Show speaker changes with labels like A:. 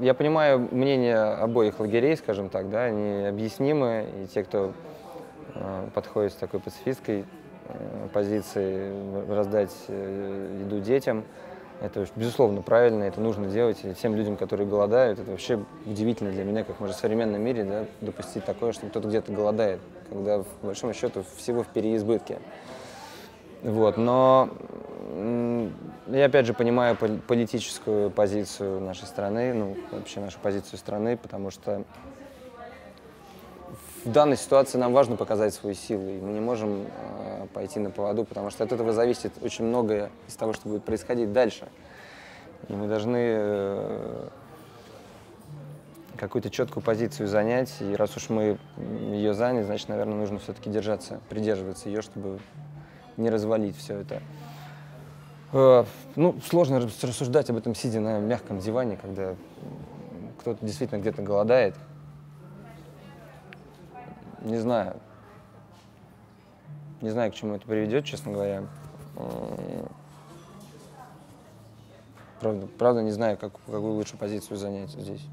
A: я понимаю мнение обоих лагерей, скажем так, да, они объяснимы, и те, кто э, подходит с такой пацифистской э, позиции, раздать э, еду детям, это, безусловно, правильно, это нужно делать. И тем людям, которые голодают, это вообще удивительно для меня, как можно в современном мире да, допустить такое, что кто-то где-то голодает, когда, в большом счету, всего в переизбытке. Вот, но я опять же понимаю пол- политическую позицию нашей страны, ну, вообще нашу позицию страны, потому что в данной ситуации нам важно показать свои силы, и мы не можем э, пойти на поводу, потому что от этого зависит очень многое из того, что будет происходить дальше. И мы должны э, какую-то четкую позицию занять, и раз уж мы ее заняли, значит, наверное, нужно все-таки держаться, придерживаться ее, чтобы не развалить все это. Э, Ну, сложно рас- рассуждать об этом, сидя на мягком диване, когда кто-то действительно где-то голодает. Не знаю. Не знаю, к чему это приведет, честно говоря. Правда, правда не знаю, как, какую лучше позицию занять здесь.